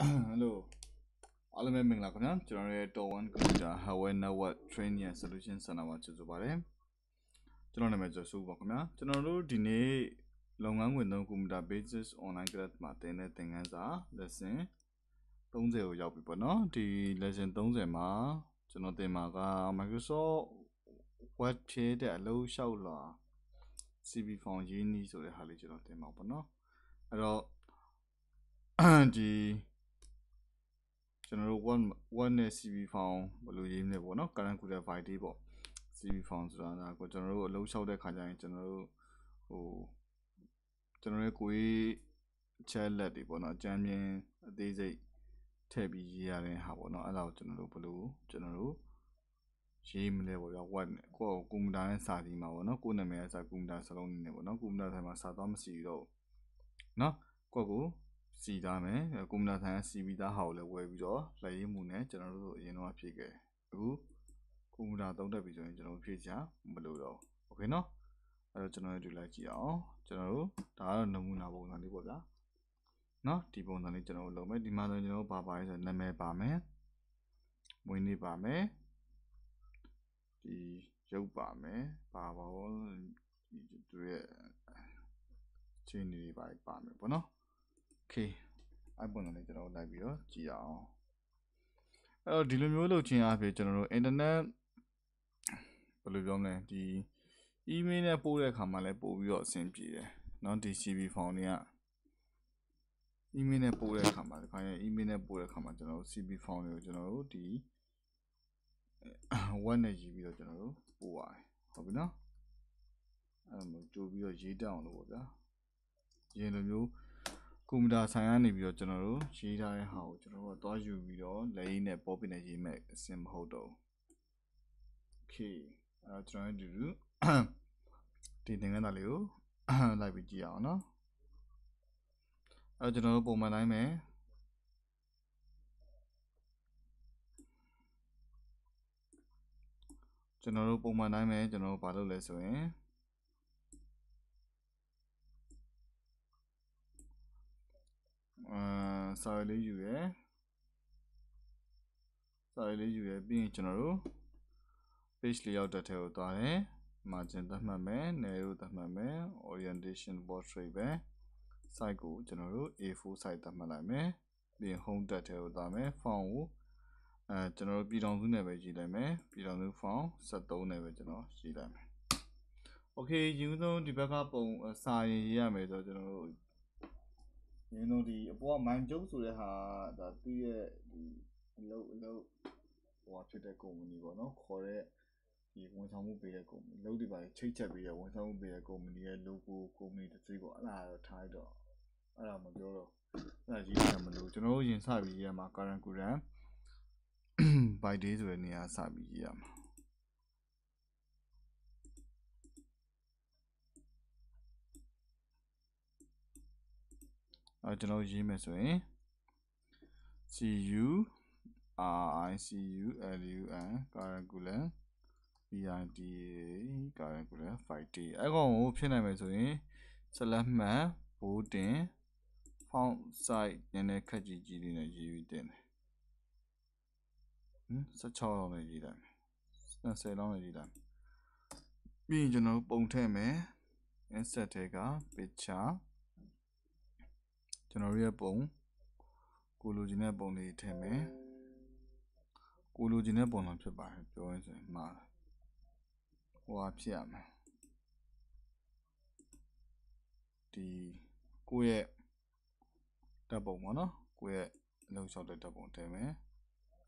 Hello အားလုံးပဲမင်္ဂလာခင်ဗျာကျွန်တော်ရဲ့ Tor1 Computer Hardware Network Training and Solution Center မှာကျေးဇူးပါတယ်ကျွန်တော်နာမည်ကျော်စုပါခင်ဗျာကျွန်တော်တို့ဒီနေ့လုပ်ငန်းခွင်သုံး Computer Basis Online Class မှာသင်တဲ့သင်ခန်းစာ lesson 30ကိုရောက်ပြီပေါ့နော်ဒီ lesson 30မှာကျွန်တော်သင်မှာက Microsoft Word ဖြည့်တဲ့အလုပ်လျှောက်လာ CV form ရေးနည်းဆိုတဲ့ဟာလေးကျွန်တော်သင်မှာပေါ့နော်အဲ့တော့ဒီ ကျွန်တော်တို့ one one နဲ့ CV form ဘယ်လိုရေးမလဲပေါ့နော် current computer file တွေပေါ့ CV form ဆိုတာကကိုကျွန်တော်တို့အလုပ်လျှောက်တဲ့ခါကျရင်ကျွန်တော်တို့ဟိုကျွန်တော်ရဲ့ကိုယ်ချက်လက်တွေပေါ့နော်အကြမ်းမြင်အသေးစိတ်ထည့်ပြီးရေးရတဲ့ဟာပေါ့နော်အဲ့ဒါကိုကျွန်တော်တို့ဘယ်လိုကျွန်တော်တို့ရေးမလဲပေါ့ဗျာ what နဲ့ကိုယ်ကွန်ပျူတာနဲ့စာဒီမှာပေါ့နော်ကိုယ်နာမည်ကစာကွန်ပျူတာစလုံးနေနေပေါ့နော်ကွန်ပျူတာဆိုင်မှာစာသွားမရှိတော့နော်ကိုယ့်ကို စီထားမယ်ကွန်ပျူတာဆိုင်ကစီပြီးသားဟာကိုလည်းဝယ်ပြီးတော့လက်ရည်မှုနဲ့ကျွန်တော်တို့အရင်တော့ဖြည့်ခဲ့အခုကွန်ပျူတာသုံးတက်ပြီဆိုရင်ကျွန်တော်ဖြည့်ချမလို့တော့โอเคနော်အဲ့တော့ကျွန်တော်တို့လိုက်ကြည့်အောင်ကျွန်တော်တို့ဒါကတော့နမူနာပုံစံလေးပေါ့ဗျာနော်ဒီပုံစံလေးကျွန်တော်တို့လုပ်မယ်ဒီမှာဆိုကျွန်တော်တို့ပါပါလဲဆိုနာမည်ပါမယ်မွေးနေ့ပါမယ်ဒီရုပ်ပါမယ်ပါပါဘောဒီသူရဲ့ချင်းနေတွေပါပါမယ်ပေါ့နော် okay အဲ့ပုံစံလေးကျွန်တော်လိုက်ပြီးတော့ကြည့်အောင်အဲ့တော့ဒီလိုမျိုးလုပ်ခြင်းအပြင်ကျွန်တော်တို့ internet ဘယ်လိုပြောမလဲဒီ email နဲ့ပို့တဲ့အခါမှာလည်းပို့ပြီးတော့အဆင်ပြေတယ်เนาะဒီ CV form တွေက email နဲ့ပို့တဲ့အခါမှာဒီခါရင် email နဲ့ပို့တဲ့အခါမှာကျွန်တော်တို့ CV form တွေကိုကျွန်တော်တို့ဒီ web နဲ့ရေးပြီးတော့ကျွန်တော်တို့ပို့ရတယ်ဟုတ်ပြီနော်အဲ့လိုကြိုးပြီးတော့ရေးတက်အောင်လို့ပေါ့ဗျာရေးလိုမျိုး ကွန်ပျူတာဆိုင်ကနေပြီးတော့ကျွန်တော်တို့ရေးထားတဲ့ဟာကိုကျွန်တော်တို့သွားယူပြီးတော့လက်ရည်နဲ့ပေါ်ပင်နဲ့ရေးမဲ့အဆင်မဟုတ်တော့ Okay အဲတော့ကျွန်တော်တို့ဒီသင်ခန်းစာလေးကိုလိုက်ပြီးကြည့်အောင်နော်အဲကျွန်တော်တို့ပုံမှန်တိုင်းပဲကျွန်တော်တို့ပုံမှန်တိုင်းပဲကျွန်တော်တို့ဘာလုပ်လဲဆိုရင်အာ စာရွက်လေးယူရယ်စာရွက်လေးယူရယ်ပြီးရင်ကျွန်တော်တို့ page layout တက်ထဲကိုသွားတယ် margin သတ်မှတ်မယ် narrow သတ်မှတ်မယ် orientation portrait ပဲ site ကိုကျွန်တော်တို့ A4 site သတ်မှတ်လိုက်မယ်ပြီးရင် home တက်ထဲကိုသွားမယ် font ကိုအဲကျွန်တော်တို့ပြည်တော်စုနဲ့ပဲရေးလိုက်မယ်ပြည်တော်စု font 73နဲ့ပဲကျွန်တော်ရေးလိုက်မယ် okay ယူဆုံးဒီဘက်ကပုံစာရင်ရေးရမယ်ဆိုတော့ကျွန်တော်တို့ ရင်းတို့ဒီအပေါ်ကမိုင်ကျုပ်ဆိုတဲ့ဟာဒါသူ့ရဲ့ဒီအလုပ်အလုပ်ဟိုဖြစ်တဲ့ကုမ္ပဏီပေါ့နော်ခေါ်တဲ့ဒီဝန်ဆောင်မှုပေးတဲ့ကုမ္ပဏီလုပ်တွေပါချိတ်ချက်ပေးတဲ့ဝန်ဆောင်မှုပေးတဲ့ကုမ္ပဏီရဲ့ logo ကုမ္ပဏီတစ်စိပေါ့အဲ့ဒါတော့ထားလိုက်တော့အဲ့ဒါမပြောတော့အဲ့ဒါရေးရမလို့ကျွန်တော်တို့ရင်စပြီးရေးရမှာ current current by day ဆိုတဲ့နေရာစပြီးရေးရမှာ အဲကျွန်တော်ရေးမယ်ဆိုရင် CU RICU LUN curriculum PIDA curriculum 5D အဲ့ကောင်ကိုဖြစ်နိုင်မယ်ဆိုရင် select မှန်ဘိုးတင် font size နည်းနည်းခက်ကြီးကြီးလေးနဲ့ရေးပြီးတင်တယ်ဟင်16လောက်နဲ့ရေးလိုက်မယ်20လောက်နဲ့ရေးလိုက်ပြီးရင်ကျွန်တော်ပုံထည့်မယ် insert ထဲက picture ကျွန်တော်ရဲ့ပုံကိုလိုချင်တဲ့ပုံလေးထည့်မယ်ကိုလိုချင်တဲ့ပုံတော့ဖြစ်ပါတယ်ပြောရင်ဆိုရင်မှားဟိုဟာဖြစ်ရမယ်ဒီကိုယ့်ရဲ့တပ်ပုံပေါ့နော်ကိုယ့်ရဲ့အလုံးလျှောက်တဲ့တပ်ပုံထည့်မယ်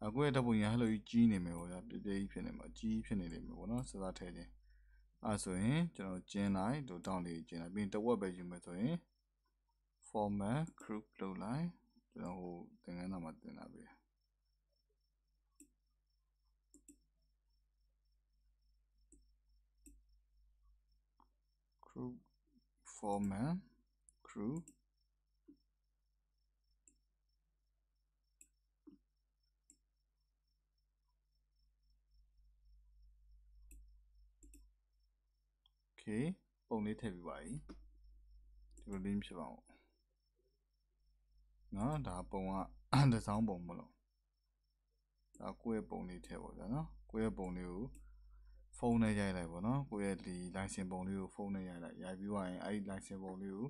အကိုယ့်ရဲ့တပ်ပုံရဟလို့ကြီးနေမယ်ပေါ့ဗျာပြည့်ပြည့်ဖြစ်နေမှာကြီးဖြစ်နေလိမ့်မယ်ပေါ့နော်စစထည့်ခြင်းအဲဆိုရင်ကျွန်တော်ကျင်းလိုက်တို့တောင်းလေးကျင်းလိုက်ပြီးရင်တဝက်ပဲယူမယ်ဆိုရင် format group လုပ်လိုက်ကျွန်တော်ဟိုသင်ခန်းစာမှာသင်တာပဲ group format group okay ပုံလေးထည့်ပြီးပါပြီဒီလိုလေးဖြစ်ပါဦး နော်ဒါပုံကတစ်စောင်းပုံမလို့ဒါကိုယ့်ရဲ့ပုံလေးထည့်ပေါ့ဗျာနော်ကိုယ့်ရဲ့ပုံလေးကိုဖုန်းနဲ့ရိုက်လိုက်ပေါ့နော်ကိုယ့်ရဲ့ဒီ license ပုံလေးကိုဖုန်းနဲ့ရိုက်လိုက်ရိုက်ပြီးသွားရင်အဲ့ဒီ license ပုံလေးကို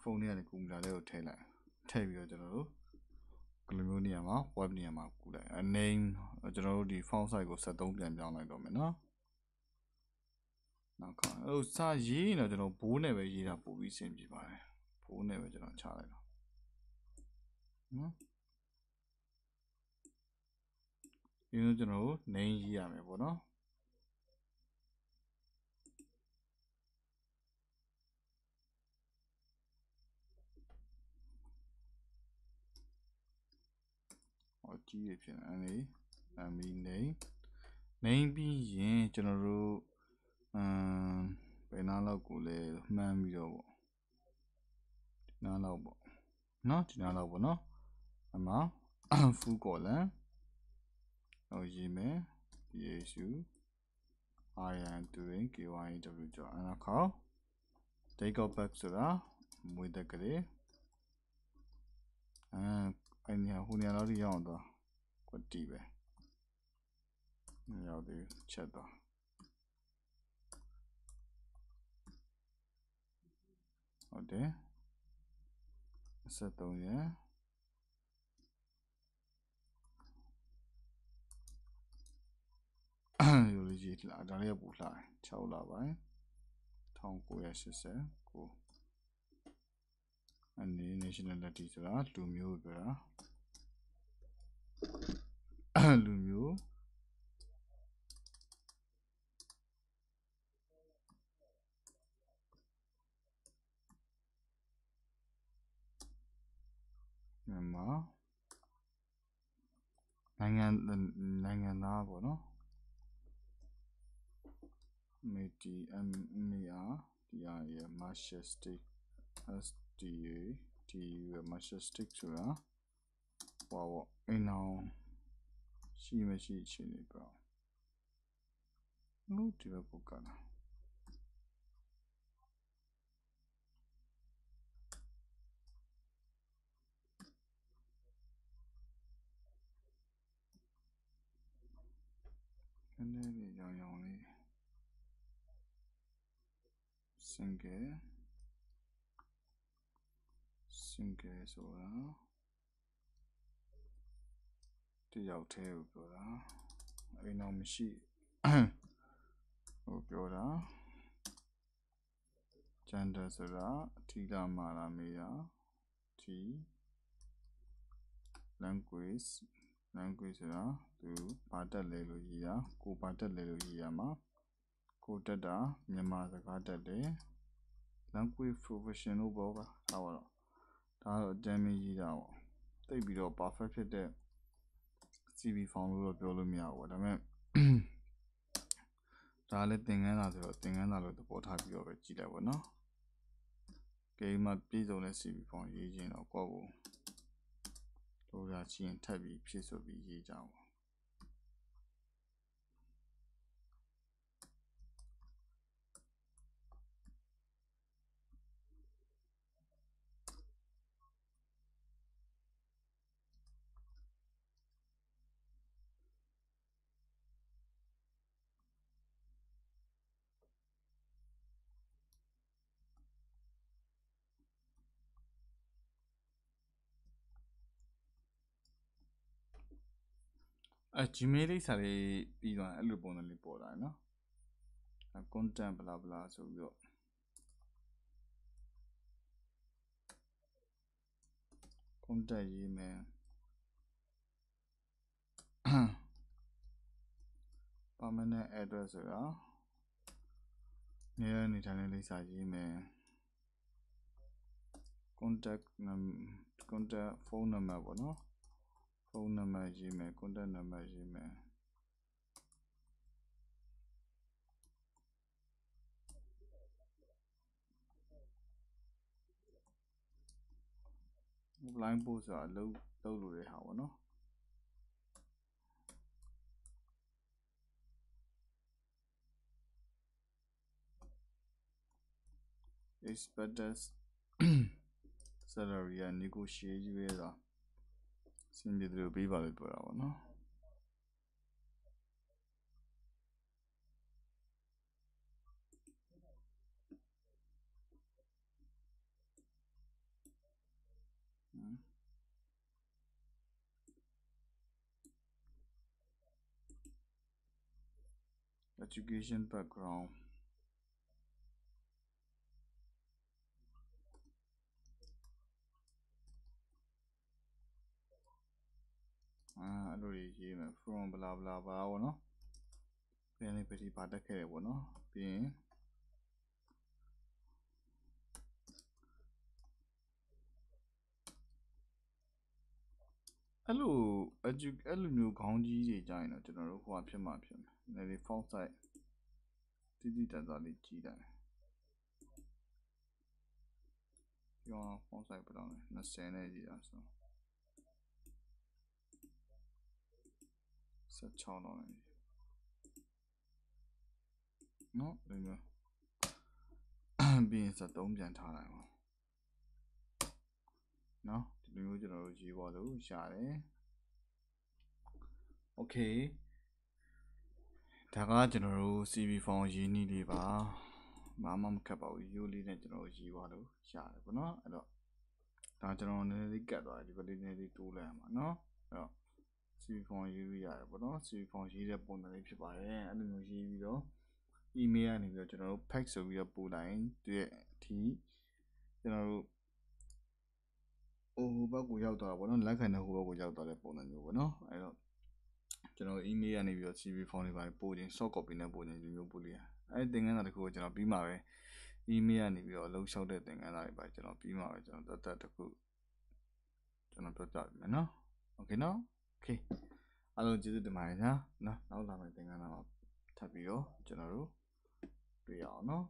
ဖုန်းထဲကနေကွန်ပျူတာလေးကိုထည့်လိုက်ထည့်ပြီးတော့ကျွန်တော်တို့ဒီလိုမျိုးနေရာမှာ web နေရာမှာကူလိုက်အ name ကျွန်တော်တို့ဒီ font size ကို73ပြန်ပြောင်းလိုက်တော့မယ်နော်နောက်ခါအဲ့လိုစာရေးရင်တော့ကျွန်တော်ဘိုးနဲ့ပဲရေးတာပို့ပြီးအဆင်ပြေပါတယ်ဘိုးနဲ့ပဲကျွန်တော်ချလိုက်တော့ နော်ဒီလိုကျွန်တော်တို့ name ရေးရမယ်ပေါ့နော်ဟောကြီးရဖြစ်နေတယ်အမီ name name ပြီးရင်ကျွန်တော်တို့အမ်ဘယ်နာလောက်ကိုလဲမှန်းပြီးတော့ပေါ့ဒီနာလောက်ပေါ့နော်ဒီနာလောက်ပေါ့နော် အမ full column ဟိုရေးမယ် DHU IAM doing KYW ကြောင့်အဲ့ခေါ take out back ဆိုတာမွေးတက်ကလေးအဲအဲ့နေဟိုနေရာလောက်ထိရအောင်တော့ကွတီပဲရောက်သေးချက်တော့ဟုတ်တယ်73ရယ် ရိုလိုကြီးလာဒါလေးကပူလာ6လပိုင်း1980ကိုအနေ nationality ဆိုတာလူမျိုးပြောတာလူမျိုးမြန်မာနိုင်ငံနိုင်ငံသားပေါ့နော်မေ တီအမ်မီအာဒီအာရမတ်ချက်စတစ် SDA TU ရမတ်ချက်စတစ်ဆိုတာဟောပေါ့အင်းအောင်ရှိမရှိအခြေအနေပေါ့ဟုတ်ဒီဘက်ပုတ်ကလာနည်းနည်းလေးရောင်ရောင်လေး single single ဆိုတာတယောက်တည်းကိုပြောတာအိမ်တော်မရှိဟိုပြောတာ gender ဆိုတာအထီးလာမာလာမေးတာ t language language ဆိုတာသူဘာတက်လဲလို့ရေးတာကိုဘာတက်လဲလို့ရေးရမှာ ကိုတက်တာမြန်မာစကားတက်တယ် language professional ဘောပါဒါတော့ဒါတော့အတမ်းမရေးတာပေါ့တိတ်ပြီးတော့ perfect ဖြစ်တဲ့ CV form လို့တော့ပြောလို့မရဘူးဒါပေမဲ့ဒါလည်းသင်ခန်းစာဆိုတော့သင်ခန်းစာလို့သဘောထားပြီးတော့ပဲကြည့်လိုက်ပါတော့။ကိန်းမှာပြည့်စုံတဲ့ CV form ရေးခြင်းတော့ကိုယ့်ကိုလိုရာချင်းထပ်ပြီးဖြည့်ဆို့ပြီးရေးကြအောင် အဲ Gmail လိပ်စာလေးပြီးသွားအဲ့လိုပုံစံလေးပေါ်လာနော်အဲ content bla bla ဆိုပြီးတော့ contact ရေးမယ် permanent address ဆိုတာနေရာနေထိုင်တဲ့လိပ်စာရေးမယ် contact contact phone number ပေါ့နော် ဖုန်းနံပါတ်ရေးမယ် contact number ရေးမယ်ဘလိုင်းပို့ဆိုတာလုံးလုံးလို့ရဟာပေါ့နော် expected salary က negotiate ရွေးတာ စင်ပြေတယ်လို့ပေးပါလို့ပြောတာပေါ့နော် education background အာအဲ့လိုကြီး ရေးမယ် from bla bla bla ပေါ့နော်ပြန်လေးပတိပါတက်ခဲ့တယ်ပေါ့နော်ပြီးရင်အဲ့လို edu အဲ့လိုမျိုးခေါင်းကြီးတွေကြာရင်တော့ကျွန်တော်တို့ဟိုဟာဖြစ်မှာဖြစ်မယ်နည်းနည်း font size တိတိတတ်တာလေးကြီးတယ်ပြောင်း font size ဘယ်လောက်လဲ20နဲ့ကြီးတာဆို 16တော့လည်းနော်ဒီမျိုးပြီးရင်73ပြန်ထားလိုက်ပါနော်ဒီလိုမျိုးကျွန်တော်တို့ရေးပါလို့ရတယ် okay ဒါကကျွန်တော်တို့ CV form ရေးနည်းလေးပါမမမကတ်ပါဘူးရိုးလေးနဲ့ကျွန်တော်တို့ရေးပါလို့ရတယ်ပေါ့နော်အဲ့တော့ဒါကျွန်တော်နည်းနည်းလေးကတ်သွားတယ်ဒီဘက်လေးနည်းနည်းလေးတိုးလိုက်ရမှာနော်အဲ့တော့ CV form ရေးလို့ရတယ်ပေါ့နော် CV form ရေးတဲ့ပုံစံလေးဖြစ်ပါတယ်အဲ့လိုမျိုးရေးပြီးတော့ email ကနေပြီးတော့ကျွန်တော်တို့ fax ဆိုပြီးတော့ပို့လိုက်သူရဲ့အထိကျွန်တော်တို့ဟိုဘက်ကိုရောက်သွားတာပေါ့နော်လက်ခံတဲ့ဟိုဘက်ကိုရောက်သွားတဲ့ပုံစံမျိုးပေါ့နော်အဲ့တော့ကျွန်တော် email ကနေပြီးတော့ CV form တွေပါပို့ခြင်း soft copy နဲ့ပို့ခြင်းဒီမျိုးပို့လို့ရအဲ့ဒီသင်ခန်းစာတစ်ခုကိုကျွန်တော်ပြီးမှပဲ email ကနေပြီးတော့အလုပ်လျှောက်တဲ့သင်ခန်းစာတွေပါကျွန်တော်ပြီးမှပဲကျွန်တော်တတ်တတ်တစ်ခုကျွန်တော်ပြောပြပေးမယ်နော် okay နော် okay အားလုံးကျေးဇူးတင်ပါတယ်ညာနော်နောက်လာမယ့်သင်ခန်းစာမှာထပ်ပြီးတော့ကျွန်တော်တို့တွေ့ရအောင်နော်